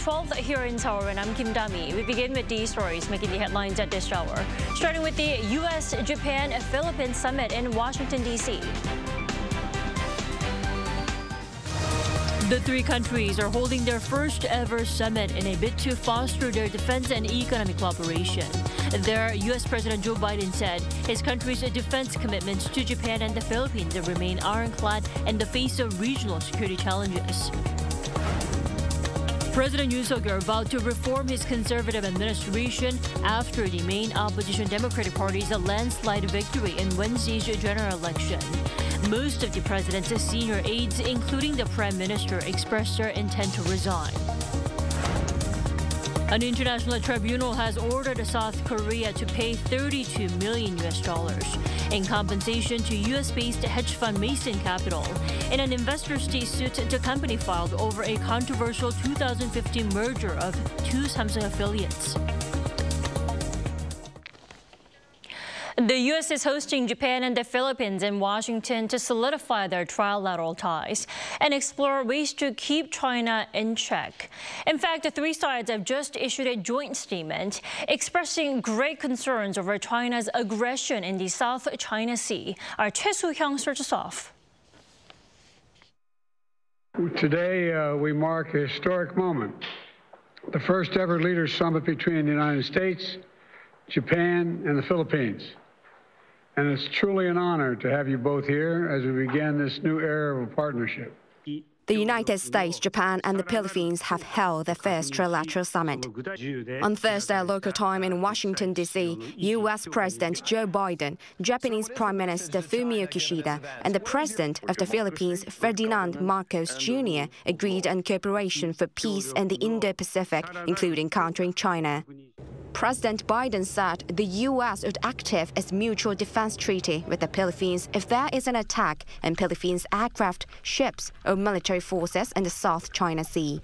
It's April 12th here in Seoul, and I'm Kim Dami. We begin with these stories making the headlines at this hour. Starting with the U.S.-Japan-Philippines summit in Washington, D.C. The three countries are holding their first ever summit in a bid to foster their defense and economic cooperation. There, U.S. President Joe Biden said his country's defense commitments to Japan and the Philippines remain ironclad in the face of regional security challenges. President Yoon Suk-yeol vowed to reform his conservative administration after the main opposition Democratic Party's landslide victory in Wednesday's general election. Most of the president's senior aides, including the prime minister, expressed their intent to resign. An international tribunal has ordered South Korea to pay 32 million US dollars in compensation to US-based hedge fund Mason Capital in an investor state suit the company filed over a controversial 2015 merger of two Samsung affiliates. The U.S. is hosting Japan and the Philippines in Washington to solidify their trilateral ties and explore ways to keep China in check. In fact, the three sides have just issued a joint statement expressing great concerns over China's aggression in the South China Sea. Our Choi Soo-hyung starts us off. Today, uh, we mark a historic moment, the first ever leaders summit between the United States, Japan, and the Philippines. And it's truly an honor to have you both here as we begin this new era of partnership. The United States, Japan, and the Philippines have held their first trilateral summit. On Thursday local time in Washington, D.C., U.S. President Joe Biden, Japanese Prime Minister Fumio Kishida, and the President of the Philippines, Ferdinand Marcos Jr., agreed on cooperation for peace in the Indo-Pacific, including countering China. President Biden said the U.S. would active its mutual defense treaty with the Philippines if there is an attack on Philippines aircraft, ships, or military forces in the South China Sea.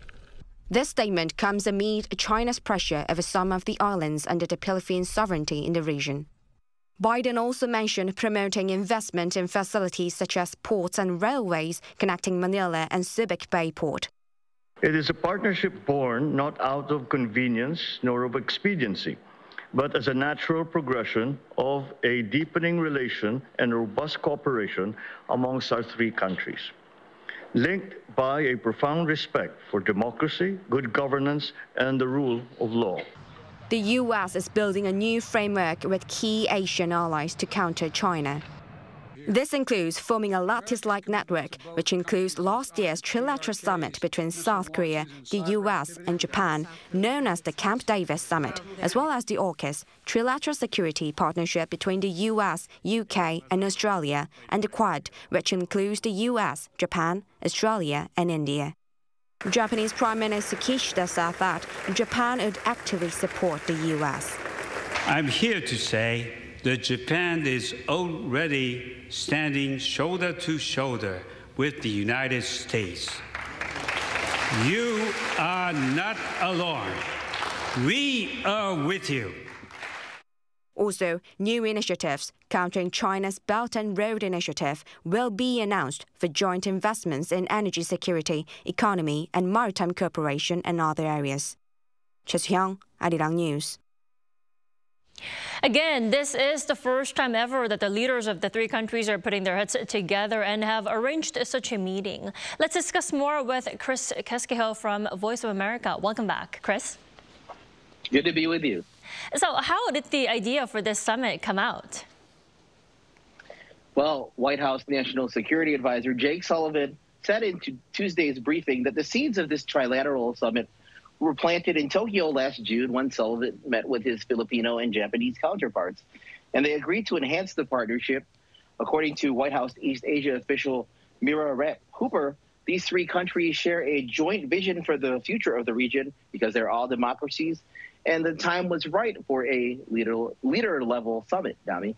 This statement comes amid China's pressure over some of the islands under the Philippines' sovereignty in the region. Biden also mentioned promoting investment in facilities such as ports and railways connecting Manila and Subic Bay Port. It is a partnership born not out of convenience nor of expediency, but as a natural progression of a deepening relation and robust cooperation amongst our three countries, linked by a profound respect for democracy, good governance, and the rule of law. The U.S. is building a new framework with key Asian allies to counter China. This includes forming a lattice-like network, which includes last year's trilateral summit between South Korea, the US, and Japan, known as the Camp David Summit, as well as the AUKUS, trilateral security partnership between the US, UK, and Australia, and the Quad, which includes the US, Japan, Australia, and India. Japanese Prime Minister Kishida said that Japan would actively support the US. I'm here to say that Japan is already standing shoulder to shoulder with the United States. You are not alone. We are with you. Also, new initiatives countering China's Belt and Road Initiative will be announced for joint investments in energy security, economy, and maritime cooperation and other areas. Choi Hyung, Arirang News. Again, this is the first time ever that the leaders of the three countries are putting their heads together and have arranged such a meeting. Let's discuss more with Chris Keskeho from Voice of America. Welcome back, Chris. Good to be with you. So how did the idea for this summit come out? Well, White House National Security Advisor Jake Sullivan said in Tuesday's briefing that the seeds of this trilateral summit were planted in Tokyo last June when Sullivan met with his Filipino and Japanese counterparts. And they agreed to enhance the partnership. According to White House East Asia official Mira Rep Hooper, these three countries share a joint vision for the future of the region because they're all democracies. And the time was right for a leader, leader level summit, Dami.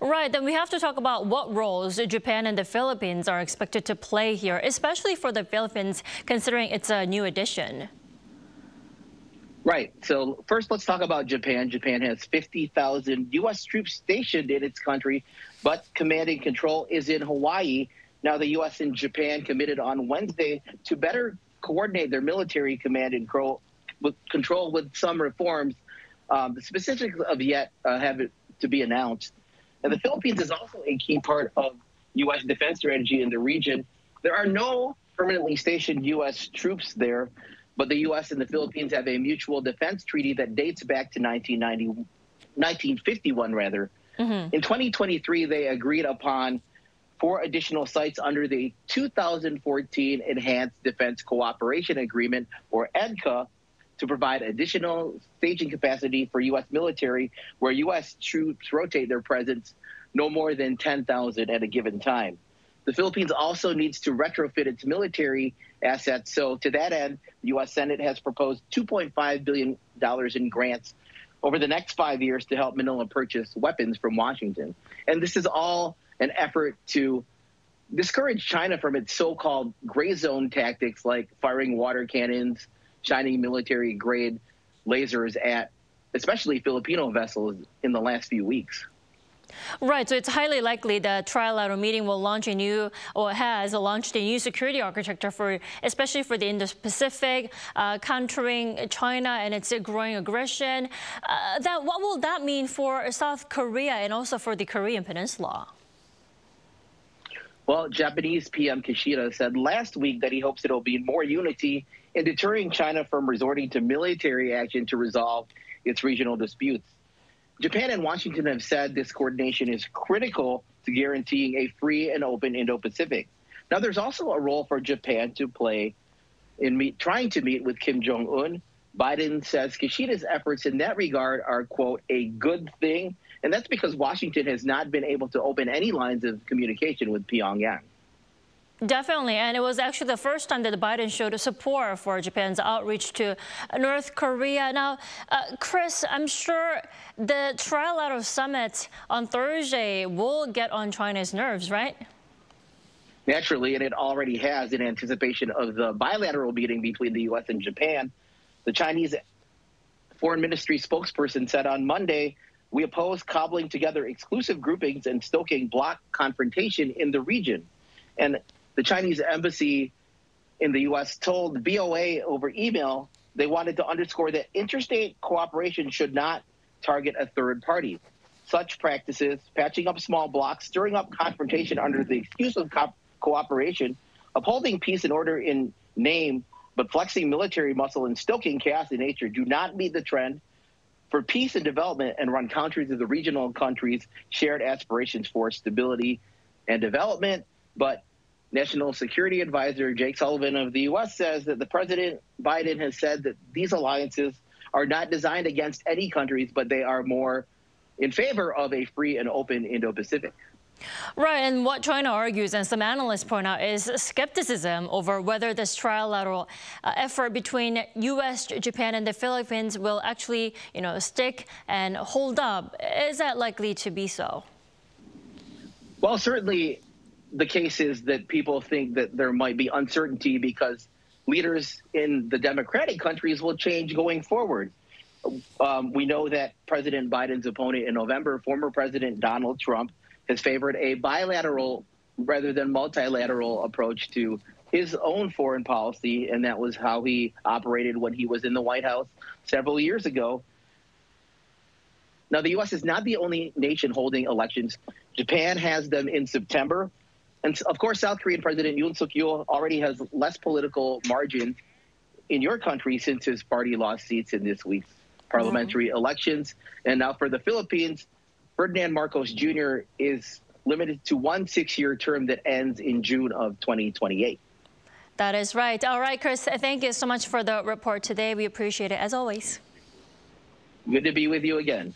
Right, then we have to talk about what roles Japan and the Philippines are expected to play here, especially for the Philippines, considering it's a new addition. Right. So first, let's talk about Japan. Japan has 50,000 U.S. troops stationed in its country, but command and control is in Hawaii. Now, the U.S. and Japan committed on Wednesday to better coordinate their military command and control with some reforms. Um, the specifics of yet uh, have to be announced. And the Philippines is also a key part of U.S. defense strategy in the region. There are no permanently stationed U.S. troops there, but the U.S. and the Philippines have a mutual defense treaty that dates back to 1990, 1951, rather. Mm-hmm. In 2023, they agreed upon four additional sites under the 2014 Enhanced Defense Cooperation Agreement, or EDCA, to provide additional staging capacity for U.S. military, where U.S. troops rotate their presence no more than 10,000 at a given time. The Philippines also needs to retrofit its military assets. So, to that end, the U.S. Senate has proposed $2.5 billion in grants over the next five years to help Manila purchase weapons from Washington. And this is all an effort to discourage China from its so called gray zone tactics like firing water cannons, shining military grade lasers at especially Filipino vessels in the last few weeks. Right, so it's highly likely that trilateral meeting will launch a new, or has launched a new security architecture for, especially for the Indo-Pacific, uh, countering China and its growing aggression. Uh, that what will that mean for South Korea and also for the Korean Peninsula? Well, Japanese PM Kishida said last week that he hopes it'll be more unity in deterring China from resorting to military action to resolve its regional disputes. Japan and Washington have said this coordination is critical to guaranteeing a free and open Indo Pacific. Now, there's also a role for Japan to play in meet, trying to meet with Kim Jong un. Biden says Kishida's efforts in that regard are, quote, a good thing. And that's because Washington has not been able to open any lines of communication with Pyongyang. Definitely, and it was actually the first time that Biden showed support for Japan's outreach to North Korea. Now, uh, Chris, I'm sure the trilateral summit on Thursday will get on China's nerves, right? Naturally, and it already has in anticipation of the bilateral meeting between the U.S. and Japan. The Chinese foreign ministry spokesperson said on Monday, we oppose cobbling together exclusive groupings and stoking bloc confrontation in the region. And the Chinese embassy in the U.S. told VOA over email they wanted to underscore that interstate cooperation should not target a third party. Such practices, patching up small blocks, stirring up confrontation under the excuse of co- cooperation, upholding peace and order in name, but flexing military muscle and stoking chaos in nature, do not meet the trend for peace and development and run counter to the regional countries' shared aspirations for stability and development. But National Security Advisor Jake Sullivan of the U.S. says that the President Biden has said that these alliances are not designed against any countries, but they are more in favor of a free and open Indo-Pacific. Right, and what China argues, and some analysts point out, is skepticism over whether this trilateral uh, effort between U.S., Japan, and the Philippines will actually, you know, stick and hold up. Is that likely to be so? Well, certainly the case is that people think that there might be uncertainty because leaders in the democratic countries will change going forward. Um, we know that President Biden's opponent in November, former President Donald Trump, has favored a bilateral rather than multilateral approach to his own foreign policy, and that was how he operated when he was in the White House several years ago. Now, the U.S. is not the only nation holding elections. Japan has them in September. And of course, South Korean President Yoon Suk Yeol already has less political margin in your country since his party lost seats in this week's parliamentary mm-hmm. elections. And now for the Philippines, Ferdinand Marcos Jr. is limited to one six year term that ends in June of 2028. That is right. All right, Chris, thank you so much for the report today. We appreciate it as always. Good to be with you again.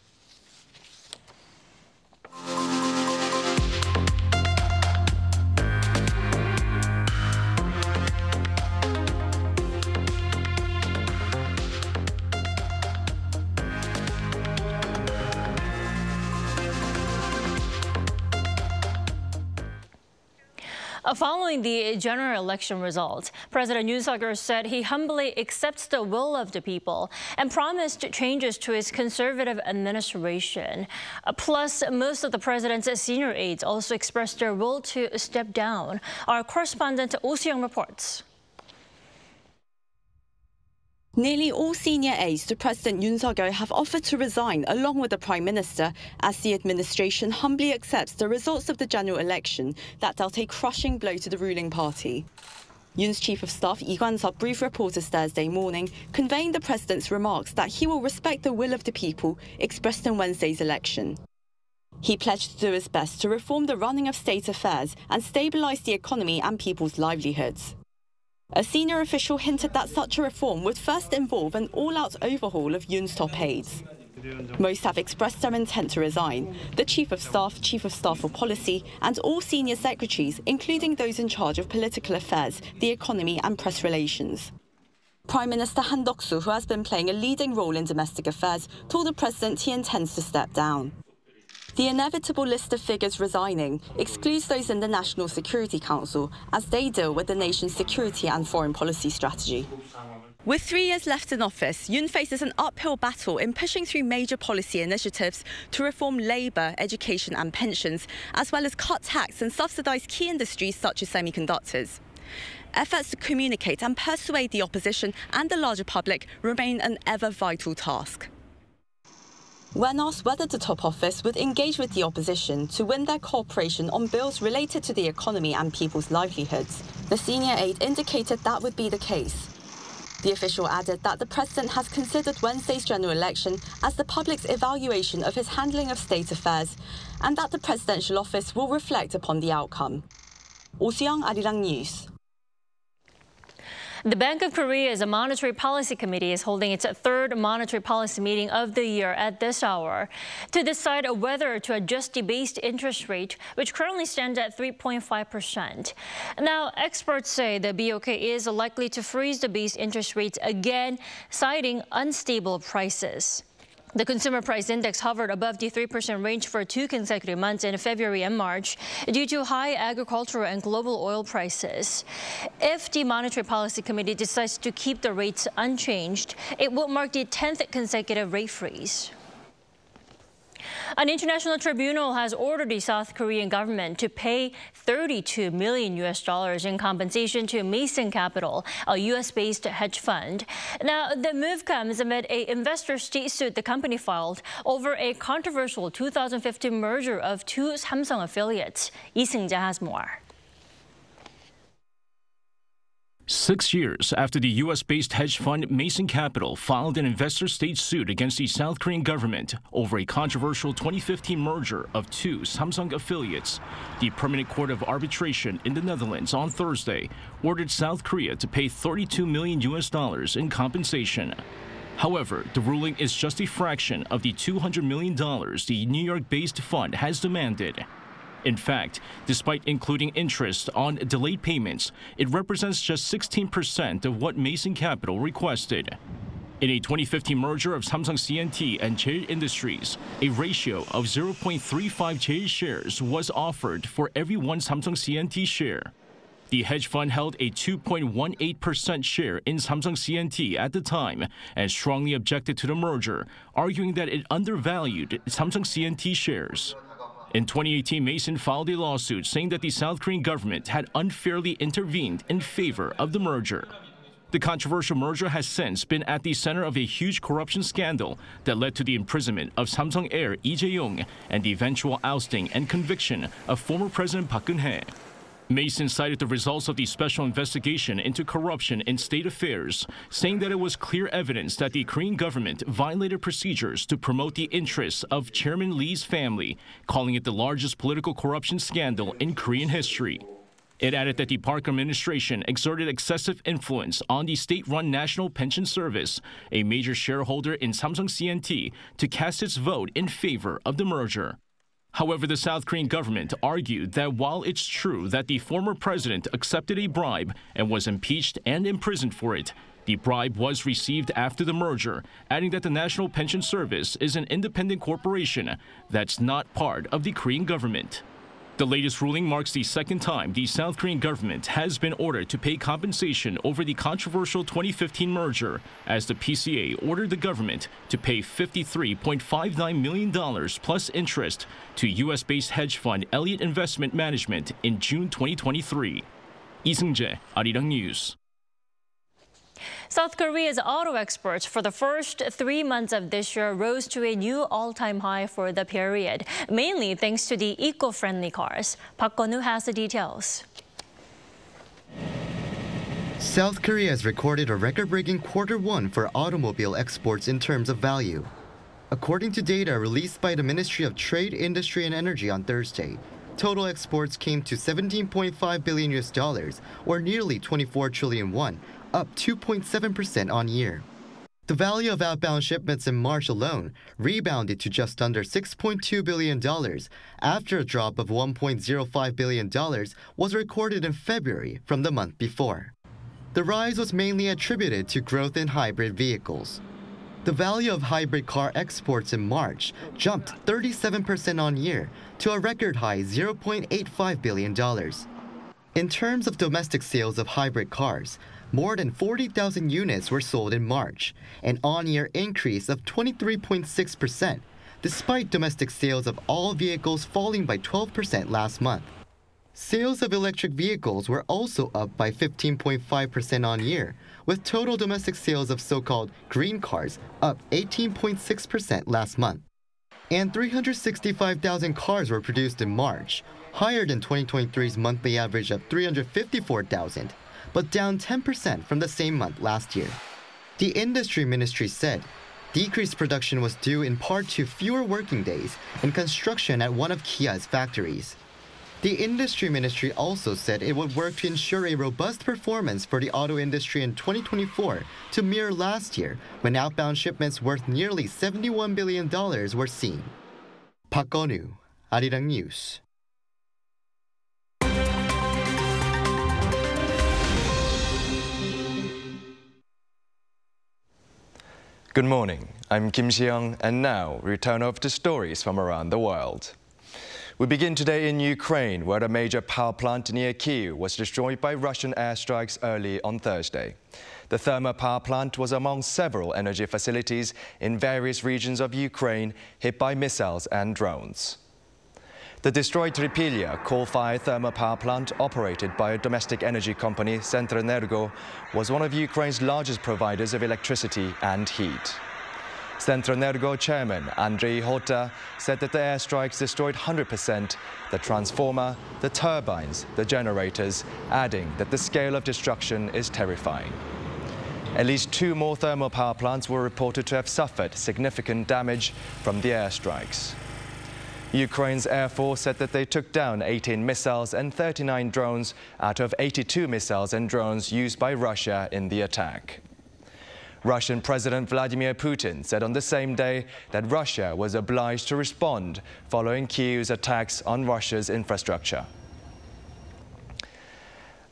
Following the general election result, President Yoon said he humbly accepts the will of the people and promised changes to his conservative administration. Uh, plus, most of the president's senior aides also expressed their will to step down. Our correspondent Oh Young reports. Nearly all senior aides to President Yoon Suk-yeol have offered to resign along with the Prime Minister as the administration humbly accepts the results of the general election that dealt a crushing blow to the ruling party. Yoon's chief of staff Lee Kwan-seop briefed reporters Thursday morning, conveying the president's remarks that he will respect the will of the people expressed in Wednesday's election. He pledged to do his best to reform the running of state affairs and stabilize the economy and people's livelihoods. A senior official hinted that such a reform would first involve an all-out overhaul of Yoon's top aides. Most have expressed their intent to resign. The Chief of Staff, Chief of Staff for Policy, and all senior secretaries, including those in charge of political affairs, the economy and press relations. Prime Minister Han Duck-soo, who has been playing a leading role in domestic affairs, told the president he intends to step down. The inevitable list of figures resigning excludes those in the National Security Council as they deal with the nation's security and foreign policy strategy. With three years left in office, Yoon faces an uphill battle in pushing through major policy initiatives to reform labour, education and pensions, as well as cut tax and subsidise key industries such as semiconductors. Efforts to communicate and persuade the opposition and the larger public remain an ever vital task. When asked whether the top office would engage with the opposition to win their cooperation on bills related to the economy and people's livelihoods, the senior aide indicated that would be the case. The official added that the president has considered Wednesday's general election as the public's evaluation of his handling of state affairs and that the presidential office will reflect upon the outcome. Oh Soo-young, Arirang News. The Bank of Korea's Monetary Policy Committee is holding its third monetary policy meeting of the year at this hour to decide whether to adjust the base interest rate, which currently stands at 3.5%. Now, experts say the BOK is likely to freeze the base interest rates again, citing unstable prices. The consumer price index hovered above the 3% range for two consecutive months in February and March due to high agricultural and global oil prices. If the Monetary Policy Committee decides to keep the rates unchanged, it will mark the 10th consecutive rate freeze. An international tribunal has ordered the South Korean government to pay 32 million US dollars in compensation to Mason Capital, a US-based hedge fund. Now, the move comes amid a investor state suit the company filed over a controversial 2015 merger of two Samsung affiliates. Lee Seung-jae has more. Six years after the U.S. based hedge fund Mason Capital filed an investor state suit against the South Korean government over a controversial 2015 merger of two Samsung affiliates, the Permanent Court of Arbitration in the Netherlands on Thursday ordered South Korea to pay 32 million U.S. dollars in compensation. However, the ruling is just a fraction of the $200 million the New York based fund has demanded. In fact, despite including interest on delayed payments, it represents just 16% of what Mason Capital requested. In a 2015 merger of Samsung C&T and Cheil Industries, a ratio of 0.35 Cheil shares was offered for every one Samsung C&T share. The hedge fund held a 2.18% share in Samsung C&T at the time and strongly objected to the merger, arguing that it undervalued Samsung C&T shares. In 2018, Mason filed a lawsuit saying that the South Korean government had unfairly intervened in favor of the merger. The controversial merger has since been at the center of a huge corruption scandal that led to the imprisonment of Samsung heir Lee Jae-yong and the eventual ousting and conviction of former President Park Geun-hye. Mason cited the results of the special investigation into corruption in state affairs, saying that it was clear evidence that the Korean government violated procedures to promote the interests of Chairman Lee's family, calling it the largest political corruption scandal in Korean history. It added that the Park administration exerted excessive influence on the state-run National Pension Service, a major shareholder in Samsung C&T, to cast its vote in favor of the merger. However, the South Korean government argued that while it's true that the former president accepted a bribe and was impeached and imprisoned for it, the bribe was received after the merger, adding that the National Pension Service is an independent corporation that's not part of the Korean government. The latest ruling marks the second time the South Korean government has been ordered to pay compensation over the controversial 2015 merger, as the PCA ordered the government to pay $53.59 million plus interest to U.S. based hedge fund Elliott Investment Management in June 2023. Lee Seung-jae, Arirang News. South Korea's auto exports for the first three months of this year rose to a new all-time high for the period, mainly thanks to the eco-friendly cars. Park Gun-woo has the details. South Korea has recorded a record-breaking quarter one for automobile exports in terms of value. According to data released by the Ministry of Trade, Industry and Energy on Thursday, total exports came to 17.5 billion US dollars, or nearly 24 trillion won, up 2.7% on year. The value of outbound shipments in March alone rebounded to just under $6.2 billion after a drop of $1.05 billion was recorded in February from the month before. The rise was mainly attributed to growth in hybrid vehicles. The value of hybrid car exports in March jumped 37% on year to a record high $0.85 billion. In terms of domestic sales of hybrid cars, more than 40,000 units were sold in March, an on-year increase of 23.6%, despite domestic sales of all vehicles falling by 12% last month. Sales of electric vehicles were also up by 15.5% on year, with total domestic sales of so-called green cars up 18.6% last month. And 365,000 cars were produced in March, higher than 2023's monthly average of 354,000, but down 10% from the same month last year. The industry ministry said decreased production was due in part to fewer working days and construction at one of Kia's factories. The industry ministry also said it would work to ensure a robust performance for the auto industry in 2024 to mirror last year when outbound shipments worth nearly $71 billion were seen. Park Gun-woo, Arirang News. Good morning. I'm Kim Si-young, and now we turn over to stories from around the world. We begin today in Ukraine, where a major power plant near Kyiv was destroyed by Russian airstrikes early on Thursday. The thermal power plant was among several energy facilities in various regions of Ukraine hit by missiles and drones. The destroyed Tripilya coal-fired thermal power plant operated by a domestic energy company, Centrenergo, was one of Ukraine's largest providers of electricity and heat. Centrenergo chairman Andrei Hota said that the airstrikes destroyed 100% the transformer, the turbines, the generators, adding that the scale of destruction is terrifying. At least two more thermal power plants were reported to have suffered significant damage from the airstrikes. Ukraine's Air Force said that they took down 18 missiles and 39 drones out of 82 missiles and drones used by Russia in the attack. Russian President Vladimir Putin said on the same day that Russia was obliged to respond following Kyiv's attacks on Russia's infrastructure.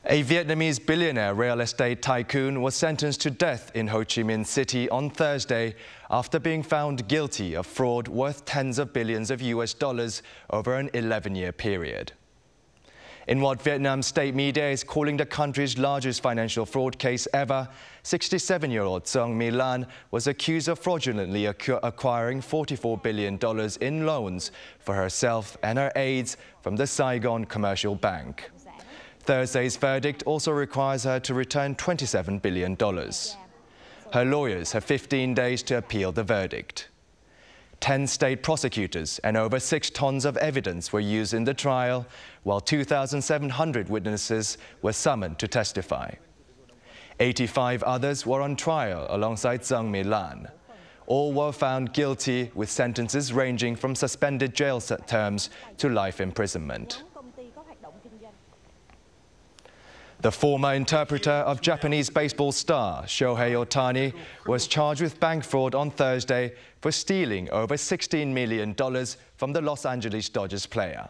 A Vietnamese billionaire real estate tycoon was sentenced to death in Ho Chi Minh City on Thursday after being found guilty of fraud worth tens of billions of US dollars over an 11-year period. In what Vietnam state media is calling the country's largest financial fraud case ever, 67-year-old Truong My Lan was accused of fraudulently acquiring $44 billion in loans for herself and her aides from the Saigon Commercial Bank. Thursday's verdict also requires her to return $27 billion. Her lawyers have 15 days to appeal the verdict. 10 state prosecutors and over six tons of evidence were used in the trial, while 2,700 witnesses were summoned to testify. 85 others were on trial alongside Zhang Milan. All were found guilty with sentences ranging from suspended jail terms to life imprisonment. The former interpreter of Japanese baseball star Shohei Ohtani was charged with bank fraud on Thursday for stealing over $16 million from the Los Angeles Dodgers player.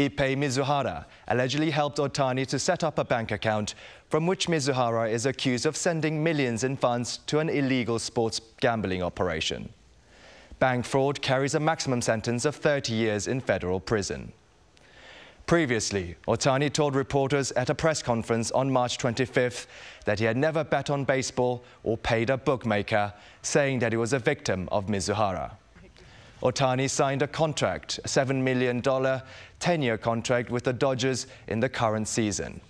Ippei Mizuhara allegedly helped Ohtani to set up a bank account from which Mizuhara is accused of sending millions in funds to an illegal sports gambling operation. Bank fraud carries a maximum sentence of 30 years in federal prison. Previously, Ohtani told reporters at a press conference on March 25th that he had never bet on baseball or paid a bookmaker, saying that he was a victim of Mizuhara. Ohtani signed a contract, a $7 million 10-year contract with the Dodgers in the current season.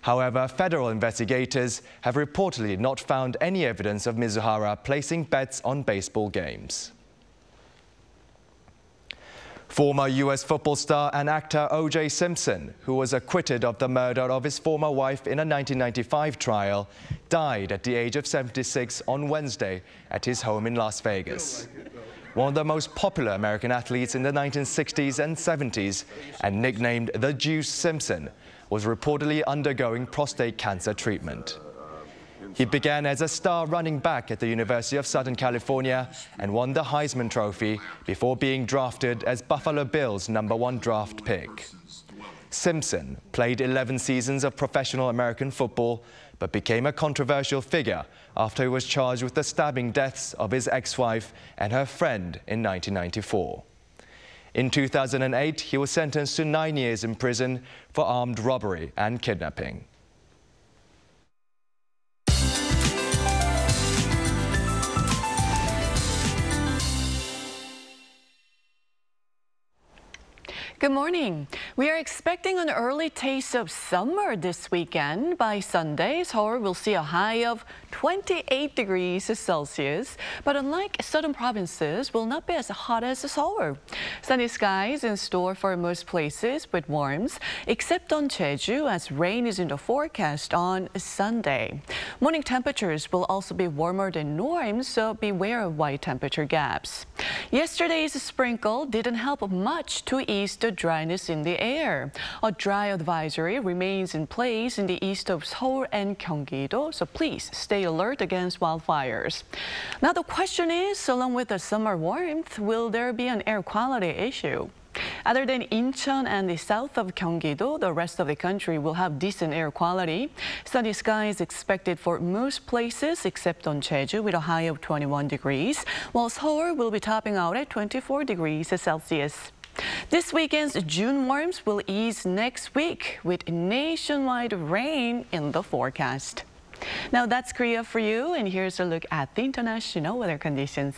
However, federal investigators have reportedly not found any evidence of Mizuhara placing bets on baseball games. Former U.S. football star and actor O.J. Simpson, who was acquitted of the murder of his former wife in a 1995 trial, died at the age of 76 on Wednesday at his home in Las Vegas. One of the most popular American athletes in the 1960s and 70s, and nicknamed the Juice Simpson, was reportedly undergoing prostate cancer treatment. He began as a star running back at the University of Southern California and won the Heisman Trophy before being drafted as Buffalo Bills' number one draft pick. Simpson played 11 seasons of professional American football, but became a controversial figure after he was charged with the stabbing deaths of his ex-wife and her friend in 1994. In 2008, he was sentenced to nine years in prison for armed robbery and kidnapping. Good morning. We are expecting an early taste of summer this weekend. By Sunday, Seoul will see a high of 28 degrees Celsius, but unlike southern provinces, will not be as hot as Seoul. Sunny skies in store for most places with warms, except on Jeju as rain is in the forecast on Sunday. Morning temperatures will also be warmer than norm, so beware of wide temperature gaps. Yesterday's sprinkle didn't help much to ease the dryness in the air. A dry advisory remains in place in the east of Seoul and Gyeonggi-do, so please stay alert against wildfires. Now the question is, along with the summer warmth, will there be an air quality issue? Other than Incheon and the south of Gyeonggi-do, the rest of the country will have decent air quality. Sunny skies expected for most places except on Jeju with a high of 21 degrees, while Seoul will be topping out at 24 degrees Celsius. This weekend's June warms will ease next week with nationwide rain in the forecast. Now that's Korea for you, and here's a look at the international weather conditions.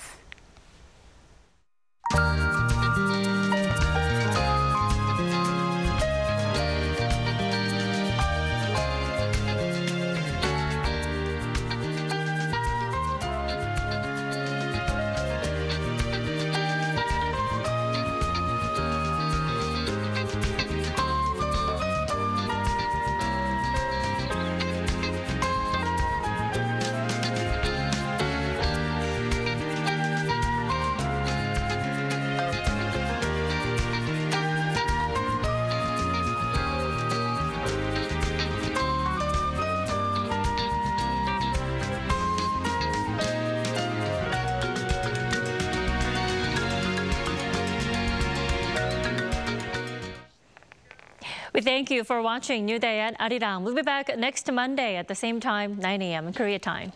Thank you for watching New Day at Arirang. We'll be back next Monday at the same time, 9 a.m. Korea time.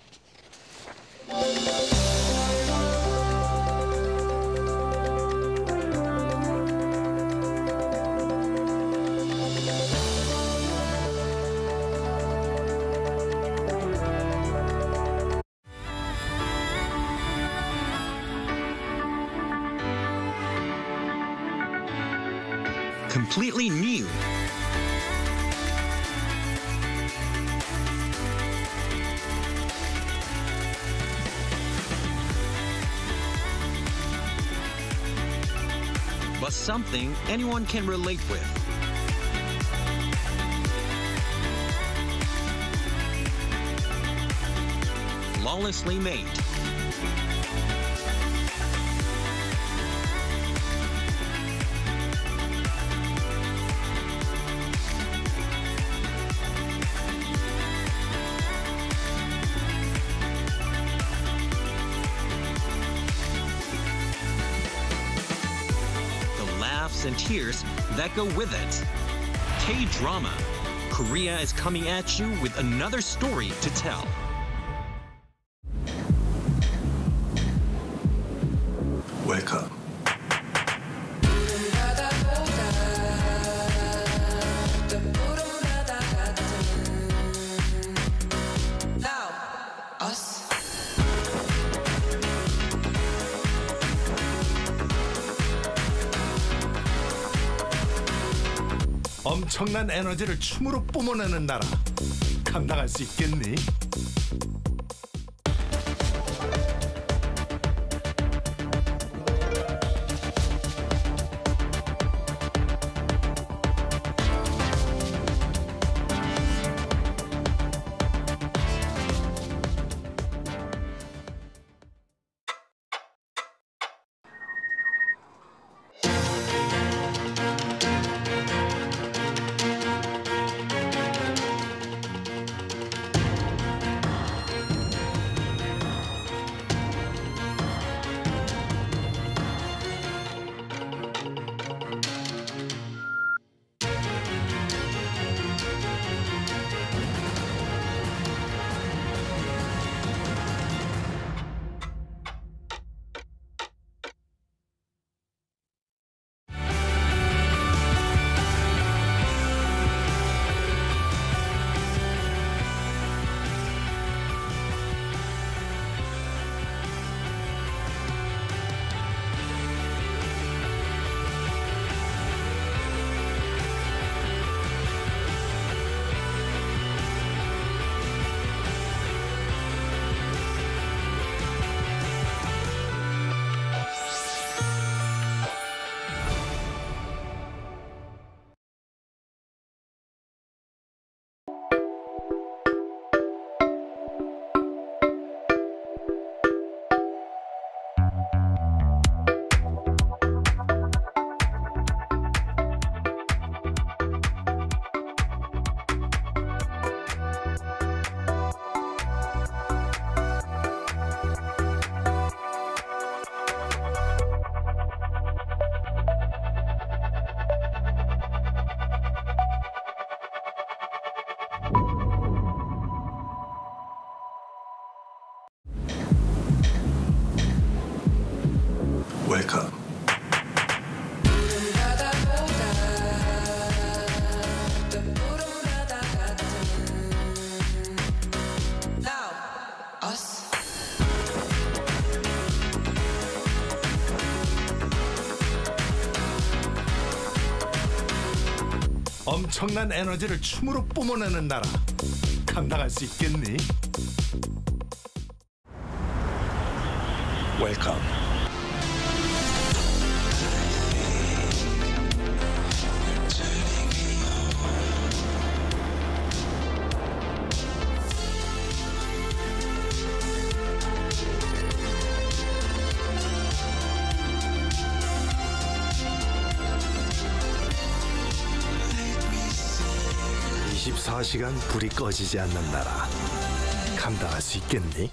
Anyone can relate with. Flawlessly made. Tears that go with it. K-drama. Korea is coming at you with another story to tell. 엄청난 에너지를 춤으로 뿜어내는 나라. 감당할 수 있겠니? 엄청난 에너지를 춤으로 뿜어내는 나라. 감당할 수 있겠니? Welcome. (24시간) 불이 꺼지지 않는 나라 감당할 수 있겠니?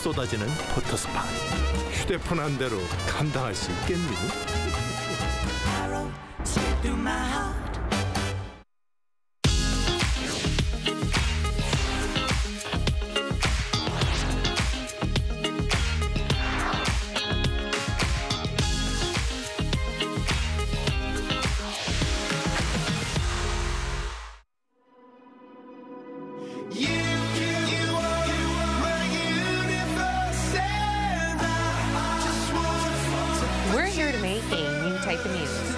쏟아지는 포토스팟 휴대폰 한 대로 감당할 수 있겠니? A new type of news.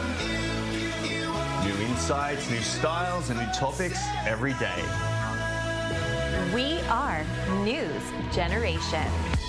New insights, new styles, and new topics every day. We are News Generation.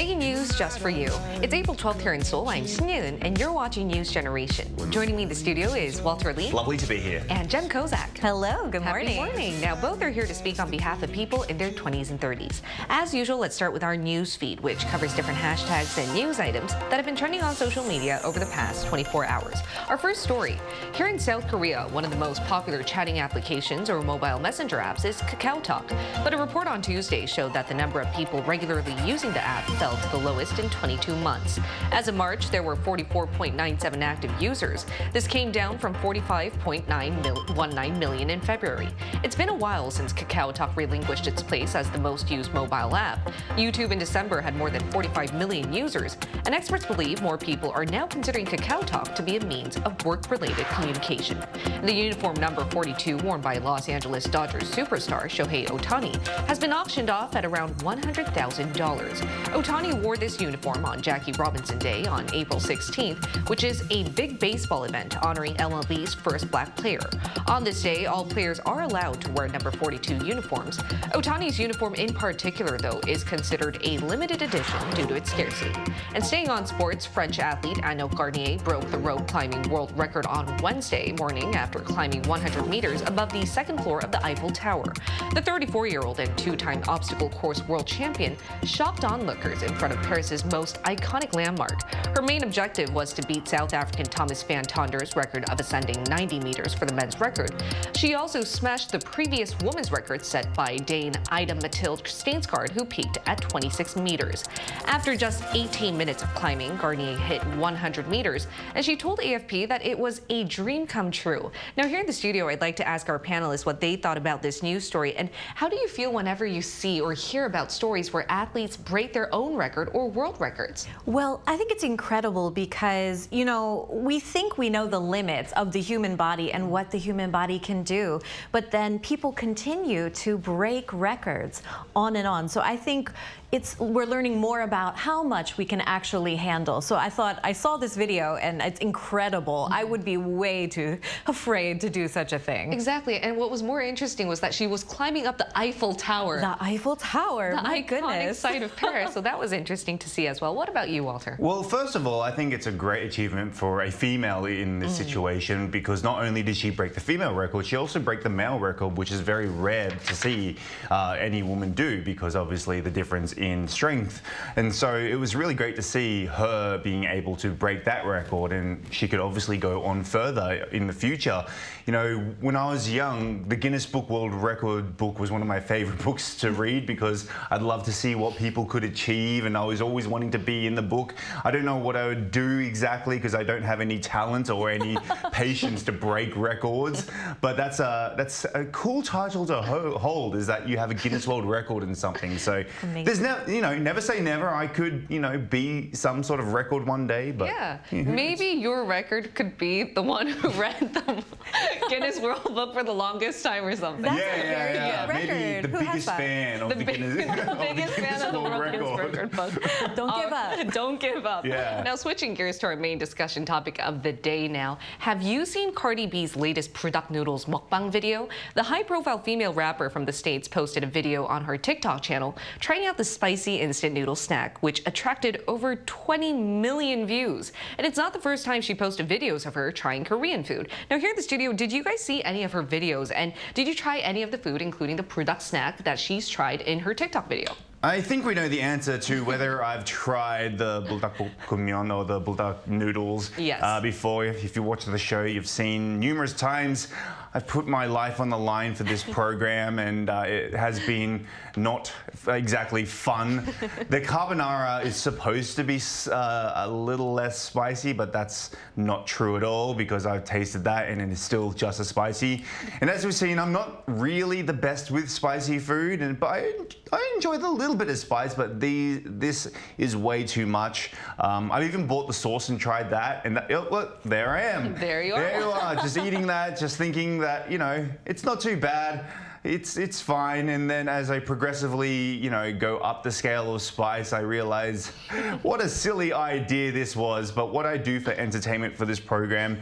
Making news just for you. It's April 12th here in Seoul. I'm Snoon, and you're watching News Generation. Joining me in the studio is Walter Lee. Lovely to be here. And Jem Kozak. Hello, good Happy morning. morning. Now, both are here to speak on behalf of people in their 20s and 30s. As usual, let's start with our news feed, which covers different hashtags and news items that have been trending on social media over the past 24 hours. Our first story here in South Korea, one of the most popular chatting applications or mobile messenger apps is KakaoTalk. But a report on Tuesday showed that the number of people regularly using the app fell fell to the lowest in 22 months. As of March, there were 44.97 active users. This came down from 45.19 million in February. It's been a while since KakaoTalk relinquished its place as the most used mobile app. YouTube in December had more than 45 million users, and experts believe more people are now considering KakaoTalk to be a means of work-related communication. The uniform number 42 worn by Los Angeles Dodgers superstar Shohei Ohtani has been auctioned off at around $100,000. Ohtani wore this uniform on Jackie Robinson Day on April 16th, which is a big baseball event honoring MLB's first black player. On this day, all players are allowed to wear number 42 uniforms. Ohtani's uniform in particular, though, is considered a limited edition due to its scarcity. And staying on sports, French athlete Anouk Garnier broke the rope climbing world record on Wednesday morning after climbing 100 meters above the second floor of the Eiffel Tower. The 34-year-old and two-time obstacle course world champion shocked onlookers in front of Paris's most iconic landmark. Her main objective was to beat South African Thomas van Tonder's record of ascending 90 meters for the men's record. She also smashed the previous women's record set by Dane Ida Mathilde Stensgaard, who peaked at 26 meters. After just 18 minutes of climbing, Garnier hit 100 meters, and she told AFP that it was a dream come true. Now, here in the studio, I'd like to ask our panelists what they thought about this news story, and how do you feel whenever you see or hear about stories where athletes break their own record or world records? Well, I think it's incredible because, you know, we think we know the limits of the human body and what the human body can do, but then people continue to break records on and on. So I think it's we're learning more about how much we can actually handle. So I thought I saw this video and it's incredible. I would be way too afraid to do such a thing. Exactly. And what was more interesting was that she was climbing up the Eiffel Tower. The Eiffel Tower. The My iconic goodness. site of Paris. so that was interesting to see as well. What about you, Walter? Well, first of all, I think it's a great achievement for a female in this Mm. situation because not only did she break the female record, she also broke the male record, which is very rare to see uh, any woman do because obviously the difference in strength. And so it was really great to see her being able to break that record and she could obviously go on further in the future. You know, when I was young, the Guinness Book World Record book was one of my favorite books to read because I'd love to see what people could achieve and I was always wanting to be in the book. I don't know what I would do exactly because I don't have any talent or any patience to break records, but that's a that's a cool title to ho hold is that you have a Guinness World Record in something. So there's no, you know, never say never. I could, you know, be some sort of record one day, but Yeah, maybe your record could be the one who read the Guinness World Book for the longest time or something. yeah, yeah, yeah. Maybe the Who biggest fan of The the, big- Guinness, the of the biggest fan of the World World Guinness Record. Record Book. Don't give Uh, up. Don't give up. Yeah. Now, switching gears to our main discussion topic of the day now. Have you seen Cardi B's latest product noodles mukbang video? The high-profile female rapper from the States posted a video on her TikTok channel trying out the spicy instant noodle snack, which attracted over 20 million views. And it's not the first time she posted videos of her trying Korean food. Now, here in the studio, did you guys see any of her videos? And did you try any of the food, including the product snack that she's tried in her TikTok video? I think we know the answer to whether I've tried the buldak kumyon or the buldak noodles Yes. uh, before. If, if you watch the show, you've seen numerous times I've put my life on the line for this program, and uh, it has been not exactly fun. the carbonara is supposed to be uh, a little less spicy, but that's not true at all because I've tasted that and it is still just as spicy. And as we've seen, I'm not really the best with spicy food, and but I, I enjoy the little bit of spice, but the, this is way too much. Um, I've even bought the sauce and tried that, and that, oh, look, there I am. There you are. There you are, just eating that, just thinking that, you know, it's not too bad. It's it's fine, and then as I progressively, you know, go up the scale of spice, I realize what a silly idea this was. But what I do for entertainment for this program.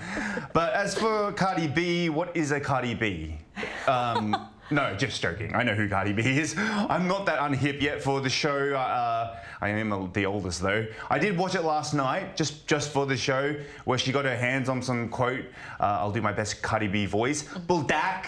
But as for Cardi B, what is a Cardi B? Um, no, just joking. I know who Cardi B is. I'm not that unhip yet for the show. Uh, I am the oldest though. I did watch it last night, just just for the show, where she got her hands on some quote. Uh, I'll do my best Cardi B voice. Buldak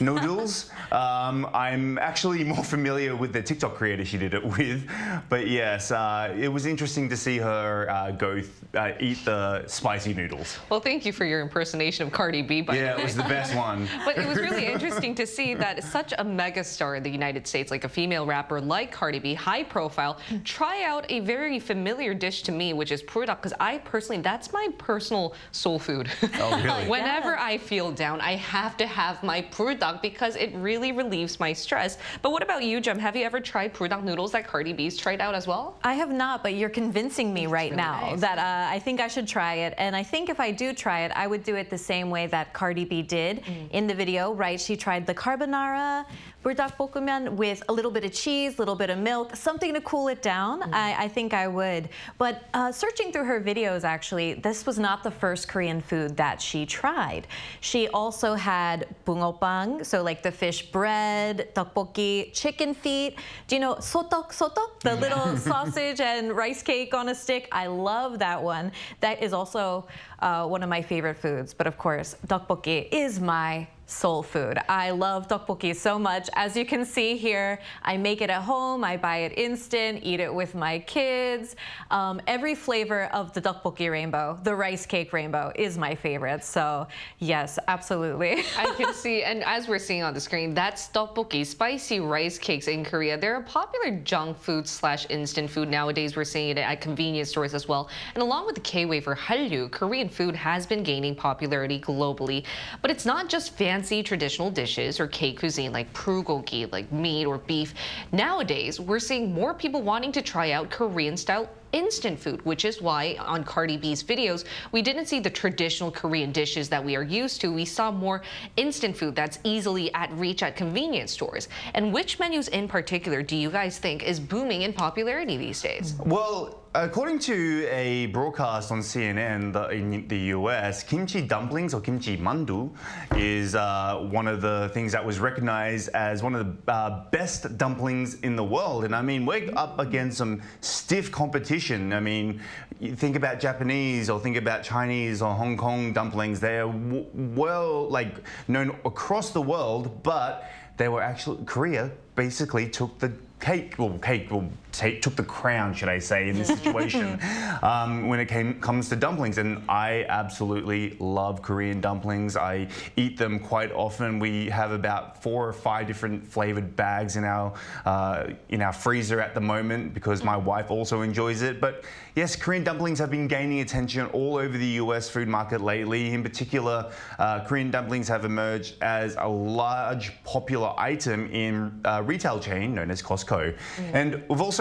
noodles. Um, I'm actually more familiar with the TikTok creator she did it with, but yes, uh, it was interesting to see her uh, go th- uh, eat the spicy noodles. Well, thank you for your impersonation of Cardi B. By Yeah, it was the best one. But it was really interesting to see that such a megastar in the United States, like a female rapper like Cardi B, high profile, try out a very familiar dish to me, which is buldak, because I personally, that's my personal soul food. Oh, really? Whenever I feel down, I have to have my buldak because it really relieves my stress. But what about you, Jem? Have you ever tried buldak noodles that Cardi B's tried out as well? I have not, but you're convincing me right really now nice. that uh, I think I should try it. And I think if I do try it, I would do it the same way that Cardi B did Mm. in the video, right? She tried the carbonara, Sarah buldak bokumyeon with a little bit of cheese, a little bit of milk, something to cool it down. Mm. I, I think I would. But uh, searching through her videos, actually, this was not the first Korean food that she tried. She also had bungeoppang, so like the fish bread, tteokbokki, chicken feet. Do you know sotteok sotteok, the little sausage and rice cake on a stick? I love that one. That is also uh, one of my favorite foods. But of course, tteokbokki is my soul food. I love tteokbokki so much. As you can see here, I make it at home. I buy it instant, eat it with my kids. Um, every flavor of the tteokbokki rainbow, the rice cake rainbow, is my favorite. So yes, absolutely. I can see, and as we're seeing on the screen, that's tteokbokki, spicy rice cakes in Korea. They're a popular junk food slash instant food nowadays. We're seeing it at convenience stores as well. And along with the K-wave or Hallyu, Korean food has been gaining popularity globally. But it's not just fancy traditional dishes or K cuisine like bulgogi, like meat or beef. Nowadays, we're seeing more people wanting to try out Korean style instant food, which is why on Cardi B's videos, we didn't see the traditional Korean dishes that we are used to. We saw more instant food that's easily at reach at convenience stores. And which menus in particular do you guys think is booming in popularity these days? Well, according to a broadcast on CNN the, in the US, kimchi dumplings or kimchi mandu is uh, one of the things that was recognized as one of the uh, best dumplings in the world. And I mean, we're up against some stiff competition. I mean, you think about Japanese or think about Chinese or Hong Kong dumplings. They're well, like, known across the world, but they were actually, Korea basically took the cake, well, cake, well, take, took the crown, should I say, in this situation um, when it came, comes to dumplings. And I absolutely love Korean dumplings. I eat them quite often. We have about four or five different flavored bags in our uh, in our freezer at the moment because my wife also enjoys it. But yes, Korean dumplings have been gaining attention all over the US food market lately. In particular, uh, Korean dumplings have emerged as a large popular item in a retail chain known as Costco. And we've also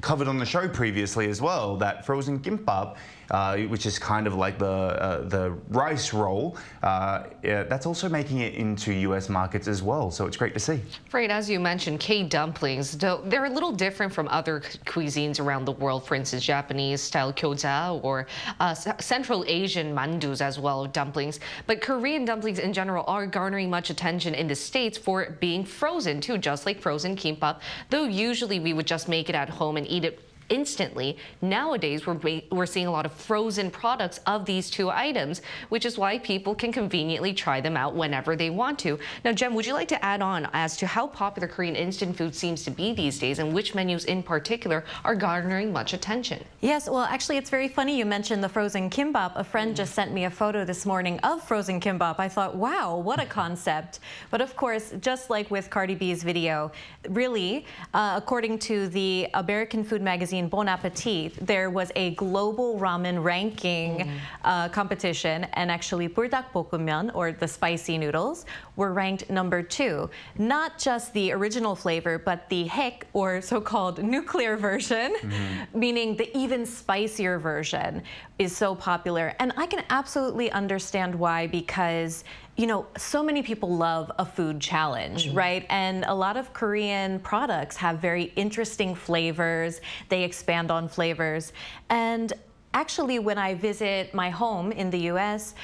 covered on the show previously as well that frozen kimbap, uh, which is kind of like the uh, the rice roll, uh, that's also making it into U.S. markets as well. So it's great to see. Right, as you mentioned, K dumplings, though they're a little different from other cuisines around the world. For instance, Japanese style gyoza or uh, Central Asian mandus as well, dumplings. But Korean dumplings in general are garnering much attention in the States for being frozen too, just like frozen kimbap. Though usually we would just make it at home and eat it instantly. Nowadays, we're, we're seeing a lot of frozen products of these two items, which is why people can conveniently try them out whenever they want to. Now, Jem, would you like to add on as to how popular Korean instant food seems to be these days and which menus in particular are garnering much attention? Yes, well, actually, it's very funny you mentioned the frozen kimbap. A friend just sent me a photo this morning of frozen kimbap. I thought, wow, what a concept. But of course, just like with Cardi B's video, really, uh, according to the American food magazine Bon Appetit, there was a global ramen ranking uh, competition, and actually, buldak bokumyeon, or the spicy noodles, were ranked number two. Not just the original flavor, but the hek, or so-called nuclear version, mm-hmm. meaning the even spicier version, is so popular. And I can absolutely understand why, because you know, so many people love a food challenge, mm-hmm. right? And a lot of Korean products have very interesting flavors. They expand on flavors. And actually, when I visit my home in the US,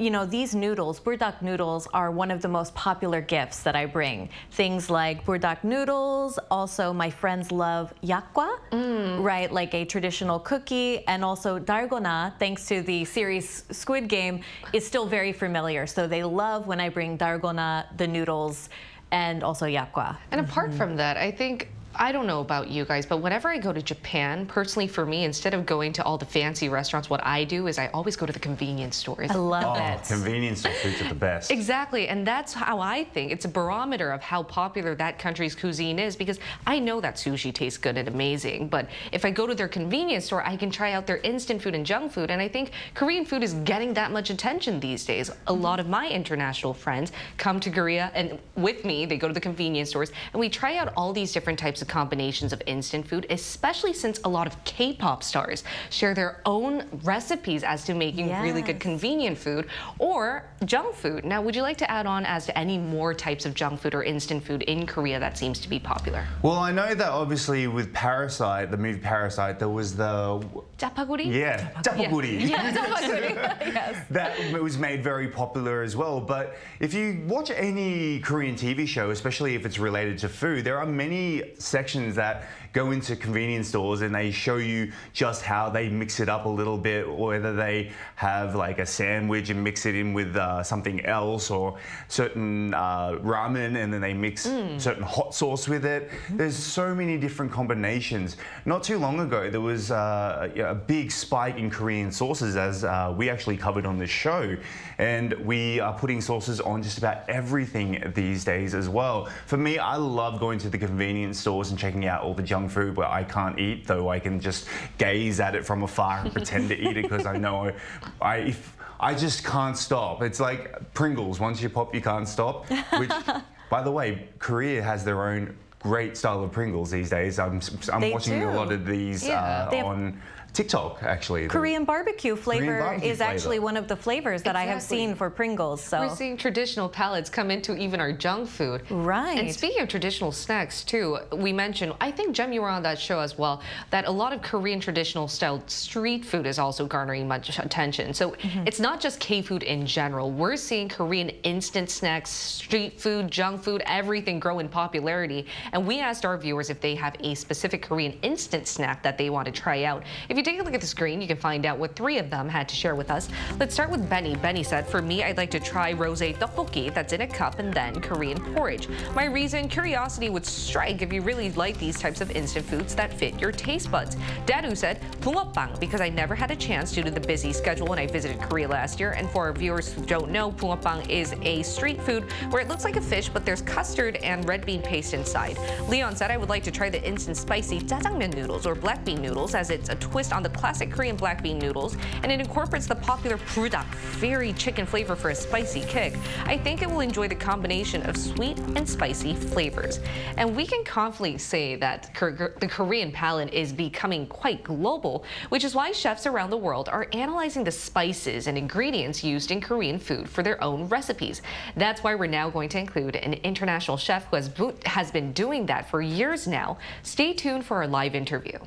you know, these noodles, buldak noodles, are one of the most popular gifts that I bring. Things like buldak noodles. Also, my friends love yakgwa, mm. right? Like a traditional cookie. And also, dalgona, thanks to the series Squid Game, is still very familiar. So they love when I bring dalgona, the noodles, and also yakgwa. And apart mm-hmm. from that, I think I don't know about you guys, but whenever I go to Japan, personally for me, instead of going to all the fancy restaurants, what I do is I always go to the convenience stores. I love oh, it. Convenience store foods are the best. Exactly, and that's how I think. It's a barometer of how popular that country's cuisine is because I know that sushi tastes good and amazing, but if I go to their convenience store, I can try out their instant food and junk food, and I think Korean food is getting that much attention these days. A lot of my international friends come to Korea and with me, they go to the convenience stores and we try out all these different types of combinations of instant food, especially since a lot of K-pop stars share their own recipes as to making yes. really good convenient food or junk food. Now, would you like to add on as to any more types of junk food or instant food in Korea that seems to be popular? Well, I know that obviously with Parasite, the movie Parasite, there was the... Japaguri? Yeah, Japaguri. Yeah, Japaguri. yes. That was made very popular as well. But if you watch any Korean TV show, especially if it's related to food, there are many sections that go into convenience stores and they show you just how they mix it up a little bit, or whether they have like a sandwich and mix it in with uh, something else, or certain uh, ramen and then they mix mm. certain hot sauce with it. Mm -hmm. There's so many different combinations. Not too long ago, there was uh, a big spike in Korean sauces, as uh, we actually covered on this show, and we are putting sauces on just about everything these days as well. For me, I love going to the convenience stores and checking out all the junk food where I can't eat, though I can just gaze at it from afar and pretend to eat it because I know I, if, I just can't stop. It's like Pringles. Once you pop, you can't stop. Which, by the way, Korea has their own great style of Pringles these days. I'm, I'm watching do. a lot of these yeah, uh, on TikTok, actually. Korean barbecue flavor Korean barbecue is flavor. actually one of the flavors that exactly. I have seen for Pringles. So we're seeing traditional palates come into even our junk food. Right. And speaking of traditional snacks too, we mentioned I think Jem, you were on that show as well. That a lot of Korean traditional style street food is also garnering much attention. So mm -hmm. it's not just K food in general. We're seeing Korean instant snacks, street food, junk food, everything grow in popularity. And we asked our viewers if they have a specific Korean instant snack that they want to try out. If you take a look at the screen, you can find out what three of them had to share with us. Let's start with Benny. Benny said, for me, I'd like to try rose tteokbokki that's in a cup and then Korean porridge. My reason, curiosity would strike if you really like these types of instant foods that fit your taste buds. Dadu said, bungeoppang because I never had a chance due to the busy schedule when I visited Korea last year. And for our viewers who don't know, bungeoppang is a street food where it looks like a fish, but there's custard and red bean paste inside. Leon said, I would like to try the instant spicy jjajangmyeon noodles or black bean noodles as it's a twist on the classic Korean black bean noodles, and it incorporates the popular buldak, very chicken flavor for a spicy kick. I think it will enjoy the combination of sweet and spicy flavors. And we can confidently say that the Korean palate is becoming quite global, which is why chefs around the world are analyzing the spices and ingredients used in Korean food for their own recipes. That's why we're now going to include an international chef who has, has been doing that for years now. Stay tuned for our live interview.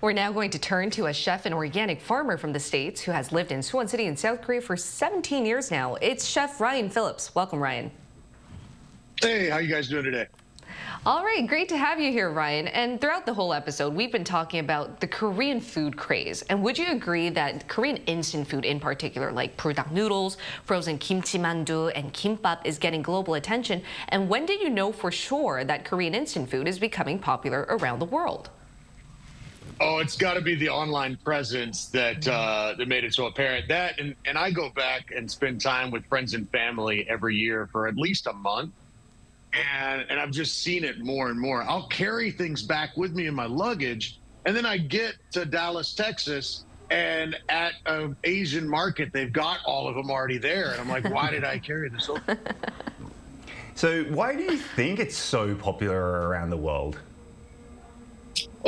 We're now going to turn to a chef and organic farmer from the States who has lived in Suwon City in South Korea for 17 years now. It's Chef Ryan Phillips. Welcome, Ryan. Hey, how you guys doing today? All right, great to have you here, Ryan. And throughout the whole episode, we've been talking about the Korean food craze. And would you agree that Korean instant food in particular, like buldak noodles, frozen kimchi mandu, and kimbap is getting global attention? And when did you know for sure that Korean instant food is becoming popular around the world? Oh, it's got to be the online presence that uh, that made it so apparent. That and and I go back and spend time with friends and family every year for at least a month, and and I've just seen it more and more. I'll carry things back with me in my luggage, and then I get to Dallas, Texas, and at an Asian market, they've got all of them already there, and I'm like, why did I carry this over? So why do you think it's so popular around the world?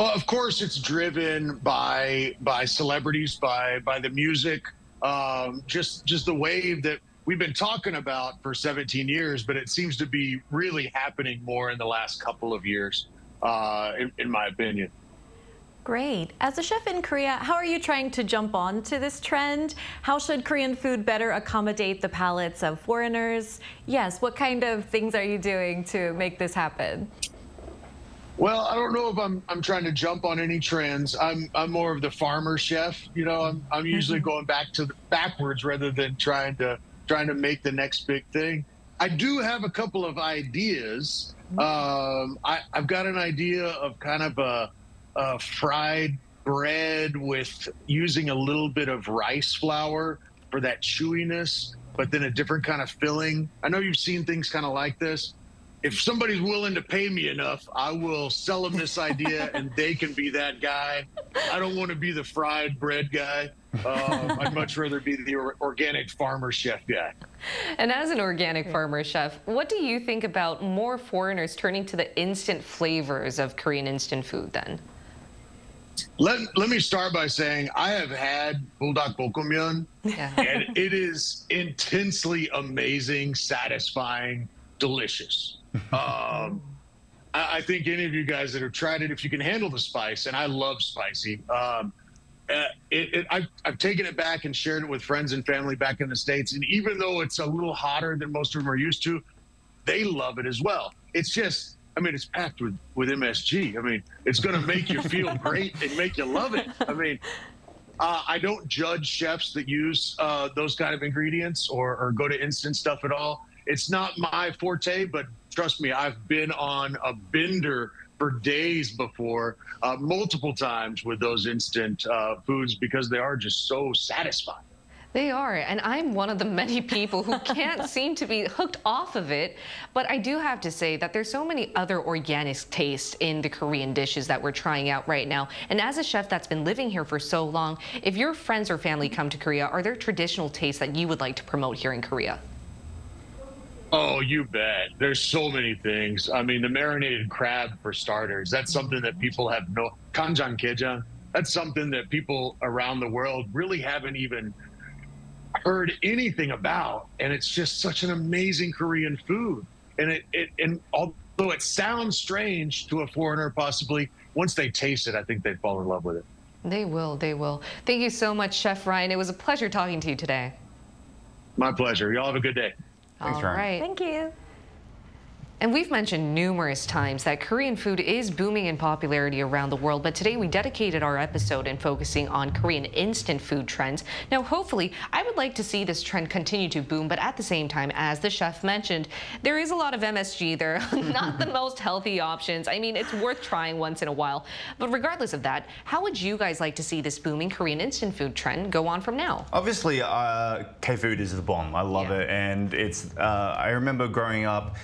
Well, of course, it's driven by by celebrities, by by the music, um, just just the wave that we've been talking about for 17 years, but it seems to be really happening more in the last couple of years. uh, in, in my opinion. Great. As a chef in Korea, how are you trying to jump on to this trend? How should Korean food better accommodate the palates of foreigners? Yes, what kind of things are you doing to make this happen? Well, I don't know if I'm I'm trying to jump on any trends. I'm I'm more of the farmer chef. You know, I'm I'm usually going back to the backwards rather than trying to trying to make the next big thing. I do have a couple of ideas. Um, I, I've got an idea of kind of a, a fried bread with using a little bit of rice flour for that chewiness, but then a different kind of filling. I know you've seen things kind of like this. If somebody's willing to pay me enough, I will sell them this idea and they can be that guy. I don't want to be the fried bread guy. Um, I'd much rather be the or- organic farmer chef guy. And as an organic farmer chef, what do you think about more foreigners turning to the instant flavors of Korean instant food then? Let, let me start by saying I have had buldak bokumyeon, and it is intensely amazing, satisfying, delicious. Um, I, I think any of you guys that have tried it, if you can handle the spice, and I love spicy, um, uh, it, it, I've, I've taken it back and shared it with friends and family back in the States. And even though it's a little hotter than most of them are used to, they love it as well. It's just, I mean, it's packed with, with MSG. I mean, it's going to make you feel great and make you love it. I mean, uh, I don't judge chefs that use uh, those kind of ingredients or, or go to instant stuff at all. It's not my forte, but trust me, I've been on a bender for days before, uh, multiple times with those instant uh, foods because they are just so satisfying. They are, and I'm one of the many people who can't seem to be hooked off of it. But I do have to say that there's so many other organic tastes in the Korean dishes that we're trying out right now. And as a chef that's been living here for so long, if your friends or family come to Korea, are there traditional tastes that you would like to promote here in Korea? Oh, you bet. There's so many things. I mean, the marinated crab for starters. That's something that people have no kanjang kejang. That's something that people around the world really haven't even heard anything about, and it's just such an amazing Korean food. And it, it and although it sounds strange to a foreigner, possibly once they taste it, I think they'd fall in love with it. They will, they will. Thank you so much, Chef Ryan. It was a pleasure talking to you today. My pleasure. Y'all have a good day. Thanks, All right. Thank you. And we've mentioned numerous times that Korean food is booming in popularity around the world, but today we dedicated our episode in focusing on Korean instant food trends. Now, hopefully, I would like to see this trend continue to boom, but at the same time, as the chef mentioned, there is a lot of MSG. They're not the most healthy options. I mean, it's worth trying once in a while. But regardless of that, how would you guys like to see this booming Korean instant food trend go on from now? Obviously, uh, K-food is the bomb. I love Yeah. it, and it's. Uh, I remember growing up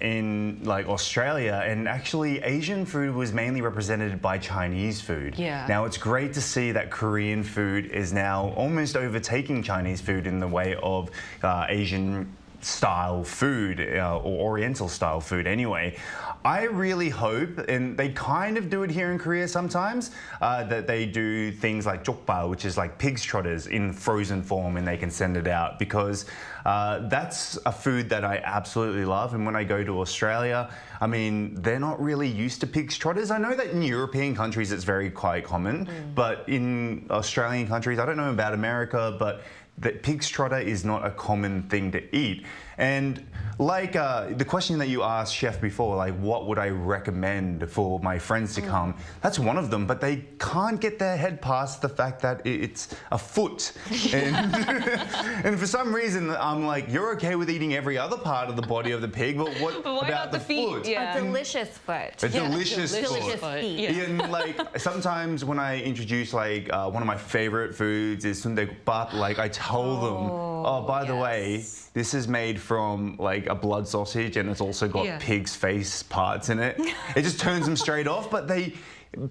in like Australia, and actually Asian food was mainly represented by Chinese food. Yeah. Now it's great to see that Korean food is now almost overtaking Chinese food in the way of uh, Asian style food uh, or oriental style food anyway. I really hope and they kind of do it here in korea sometimes uh, that they do things like jokbal which is like pig's trotters in frozen form and they can send it out because uh, that's a food that i absolutely love. And when i go to australia i mean they're not really used to pig's trotters. I know that in european countries it's very quite common but in australian countries i don't know about america but that pig's trotter is not a common thing to eat. And like uh, the question that you asked Chef before, like what would I recommend for my friends to come? That's one of them, but they can't get their head past the fact that it's a foot. And, and for some reason, I'm like, you're okay with eating every other part of the body of the pig, but what But why about not the feet? foot? A delicious foot. A delicious, delicious foot. feet. And like sometimes when I introduce like uh, one of my favorite foods is sundae like I tell them, oh, by the way, this is made from like a blood sausage and it's also got Yeah. pig's face parts in it. it just turns them straight off. But they,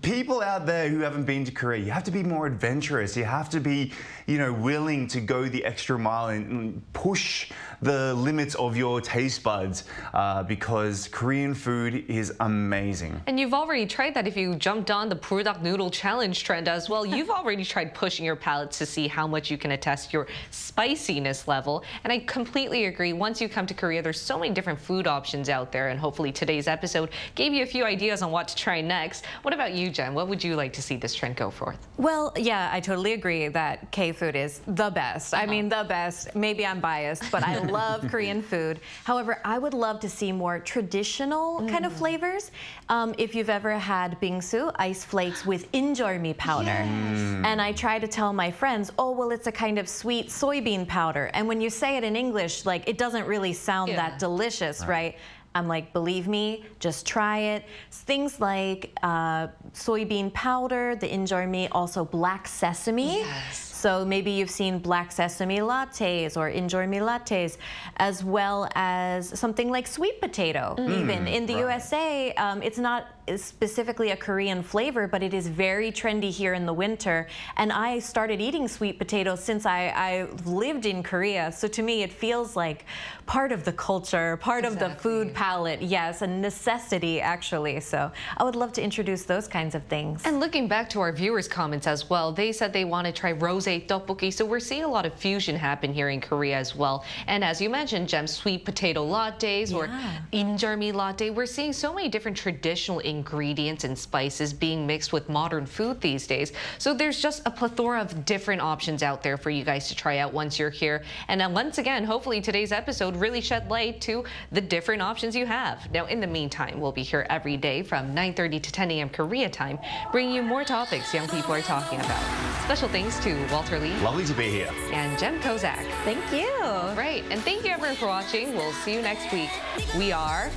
people out there who haven't been to Korea, you have to be more adventurous. You have to be, you know, willing to go the extra mile and- and push the limits of your taste buds uh, because Korean food is amazing. And you've already tried that if you jumped on the Buldak Noodle Challenge trend as well. You've already tried pushing your palates to see how much you can attest your spiciness level. And I completely agree. Once you come to Korea, there's so many different food options out there. And hopefully today's episode gave you a few ideas on what to try next. What about you, Jem? What would you like to see this trend go forth? Well, yeah, I totally agree that K food is the best. Uh -huh. I mean, the best. Maybe I'm biased, but I love Korean food. However, I would love to see more traditional mm. kind of flavors. Um, if you've ever had bingsu, ice flakes with injeolmi powder. Yes. And I try to tell my friends, oh, well, it's a kind of sweet soybean powder. And when you say it in English, like, it doesn't really sound yeah. that delicious, right? right? I'm like, believe me, just try it. Things like uh, soybean powder, the injeolmi, also black sesame. Yes. So maybe you've seen black sesame lattes or injeolmi lattes, as well as something like sweet potato. Mm. Even in the right. USA, um, it's not specifically a Korean flavor, but it is very trendy here in the winter. And I started eating sweet potatoes since I, I lived in Korea. So to me, it feels like part of the culture, part exactly. of the food palette. Yes, a necessity, actually. So I would love to introduce those kinds of things. And looking back to our viewers' comments as well, they said they want to try rose tteokbokki. So we're seeing a lot of fusion happen here in Korea as well. And as you mentioned, Jem, sweet potato lattes yeah. or injeolmi latte. We're seeing so many different traditional ingredients and spices being mixed with modern food these days. So there's just a plethora of different options out there for you guys to try out once you're here. And then once again, hopefully today's episode really shed light to the different options you have. Now, in the meantime, we'll be here every day from 9.30 to 10 a.m. Korea time, bringing you more topics young people are talking about. Special thanks to Walter Lee. Lovely to be here. And Jem Kozak. Thank you. Right. And thank you everyone for watching. We'll see you next week. We are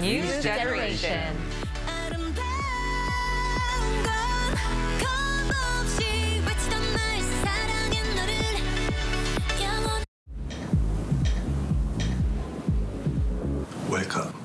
News, News Generation. Generation. wake up.